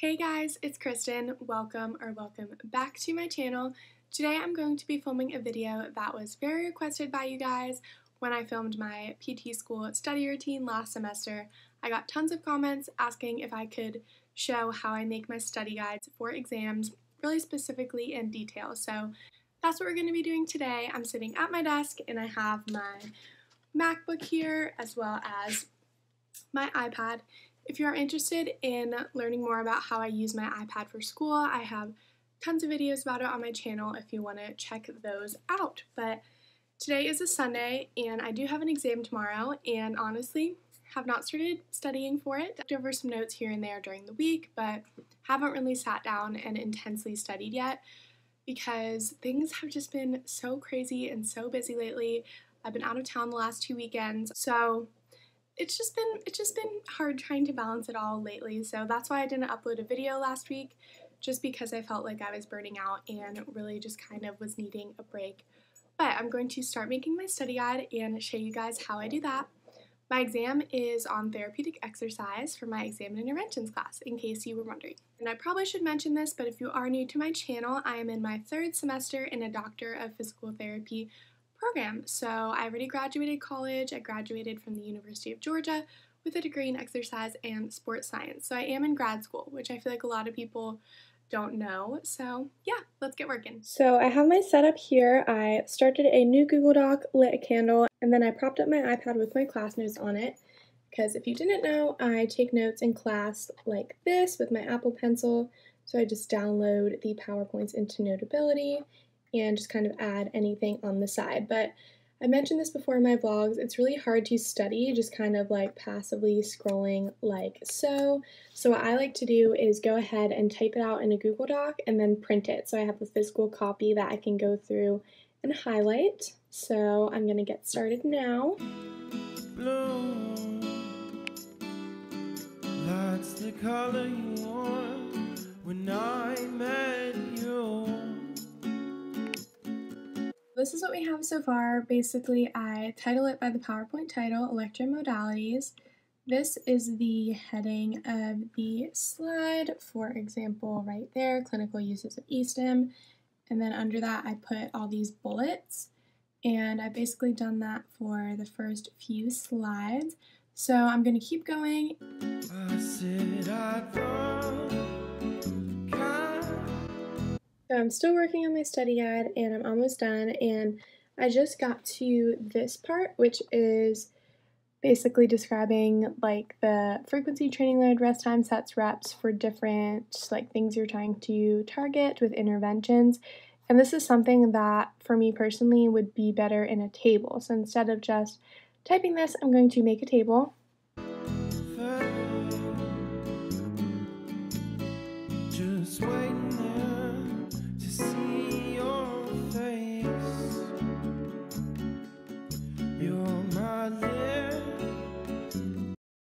Hey guys, it's Kristen. Welcome or welcome back to my channel. Today I'm going to be filming a video that was very requested by you guys when I filmed my PT school study routine last semester. I got tons of comments asking if I could show how I make my study guides for exams really specifically in detail. So that's what we're going to be doing today. I'm sitting at my desk and I have my MacBook here as well as my iPad. If you are interested in learning more about how I use my iPad for school, I have tons of videos about it on my channel if you want to check those out. But today is a Sunday and I do have an exam tomorrow and honestly have not started studying for it. I over some notes here and there during the week, but haven't really sat down and intensely studied yet because things have just been so crazy and so busy lately. I've been out of town the last two weekends, so it's just been it's just been hard trying to balance it all lately. So that's why I didn't upload a video last week, just because I felt like I was burning out and really just kind of was needing a break. But I'm going to start making my study guide and show you guys how I do that. My exam is on therapeutic exercise for my exam and interventions class, in case you were wondering. And I probably should mention this, but if you are new to my channel, I am in my third semester in a Doctor of Physical Therapy program. So I already graduated college. I graduated from the University of Georgia with a degree in exercise and sports science. So I am in grad school, which I feel like a lot of people don't know. So yeah, let's get working. So I have my setup here. I started a new Google Doc, lit a candle, and then I propped up my iPad with my class notes on it. Because if you didn't know, I take notes in class like this with my Apple Pencil. So I just download the PowerPoints into Notability and just kind of add anything on the side. But I mentioned this before in my vlogs, it's really hard to study just kind of like passively scrolling like so. So what I like to do is go ahead and type it out in a Google Doc and then print it. So I have a physical copy that I can go through and highlight. So I'm going to get started now. Blue, that's the color you when I met you. This is what we have so far. Basically, I title it by the PowerPoint title, Electromodalities. This is the heading of the slide, for example, right there, clinical uses of e-stim. And then under that, I put all these bullets. And I've basically done that for the first few slides. So I'm going to keep going. So I'm still working on my study guide and I'm almost done and I just got to this part which is basically describing like the frequency training load rest time sets reps for different like things you're trying to target with interventions. And this is something that for me personally would be better in a table. So instead of just typing this I'm going to make a table. Just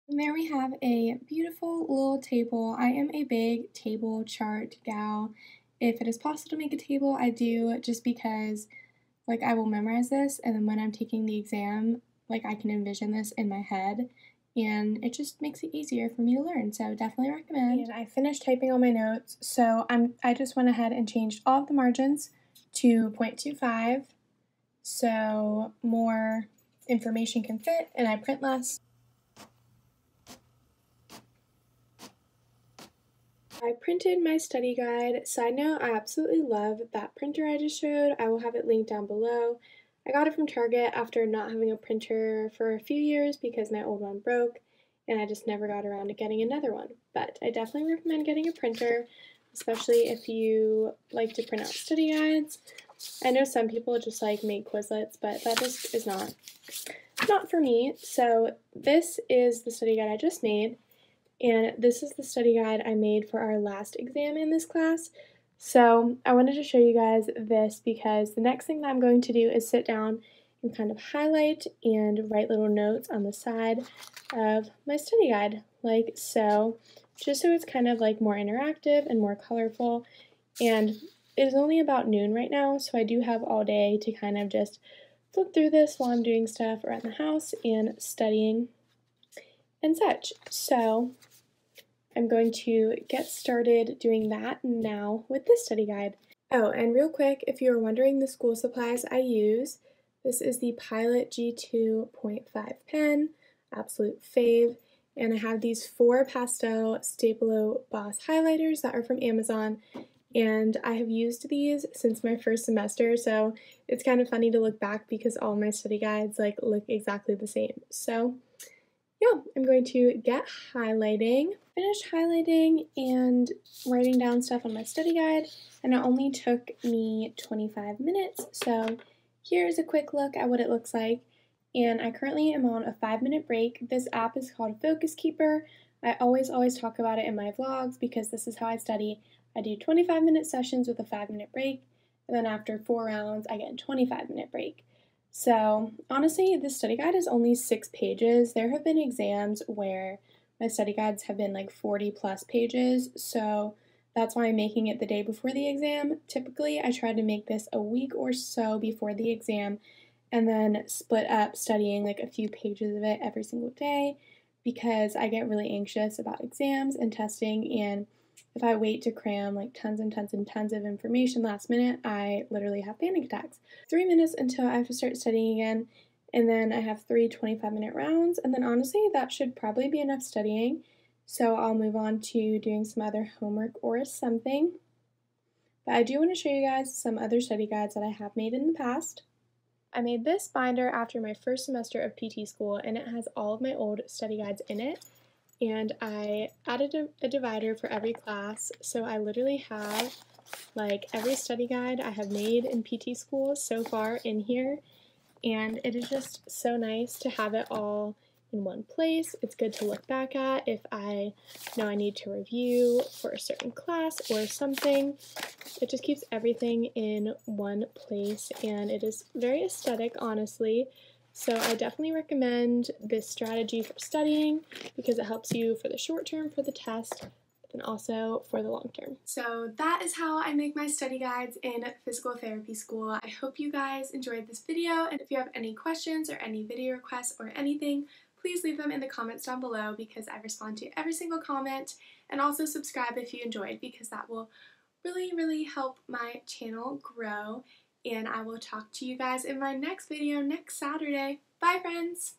And there we have a beautiful little table. I am a big table chart gal. If it is possible to make a table, I do just because like I will memorize this and then when I'm taking the exam, like I can envision this in my head and it just makes it easier for me to learn. So definitely recommend. And I finished typing all my notes, so I'm I just went ahead and changed all of the margins to 0.25 so more information can fit and I print less. I printed my study guide. Side note, I absolutely love that printer I just showed. I will have it linked down below. I got it from Target after not having a printer for a few years because my old one broke and I just never got around to getting another one. But I definitely recommend getting a printer, especially if you like to print out study guides. I know some people just like make Quizlets, but that just is not not for me. So this is the study guide I just made. And this is the study guide I made for our last exam in this class. So I wanted to show you guys this because the next thing that I'm going to do is sit down and kind of highlight and write little notes on the side of my study guide, like so, just so it's kind of like more interactive and more colorful. And it is only about noon right now, so I do have all day to kind of just flip through this while I'm doing stuff around the house and studying and such. So I'm going to get started doing that now with this study guide. Oh, and real quick, if you're wondering the school supplies I use, this is the Pilot G2.5 pen, absolute fave, and I have these four pastel Stabilo Boss highlighters that are from Amazon, and I have used these since my first semester, so it's kind of funny to look back because all my study guides like look exactly the same. So yeah, I'm going to get highlighting, finish highlighting and writing down stuff on my study guide, and it only took me 25 minutes, so here's a quick look at what it looks like. And I currently am on a five minute break. This app is called Focus Keeper. I always, always talk about it in my vlogs because this is how I study. I do 25 minute sessions with a 5 minute break, and then after four rounds, I get a 25 minute break. So, honestly, this study guide is only six pages. There have been exams where my study guides have been like 40 plus pages, so that's why I'm making it the day before the exam. Typically, I try to make this a week or so before the exam and then split up studying like a few pages of it every single day because I get really anxious about exams and testing and if I wait to cram like tons and tons and tons of information last minute, I literally have panic attacks. Three minutes until I have to start studying again, and then I have three 25 minute rounds, and then honestly, that should probably be enough studying. So I'll move on to doing some other homework or something. But I do want to show you guys some other study guides that I have made in the past. I made this binder after my first semester of PT school, and it has all of my old study guides in it and I added a, a divider for every class. So I literally have like every study guide I have made in PT school so far in here. And it is just so nice to have it all in one place. It's good to look back at if I know I need to review for a certain class or something. It just keeps everything in one place and it is very aesthetic, honestly. So I definitely recommend this strategy for studying because it helps you for the short term for the test and also for the long term. So that is how I make my study guides in physical therapy school. I hope you guys enjoyed this video and if you have any questions or any video requests or anything, please leave them in the comments down below because I respond to every single comment and also subscribe if you enjoyed because that will really, really help my channel grow and I will talk to you guys in my next video next Saturday. Bye, friends!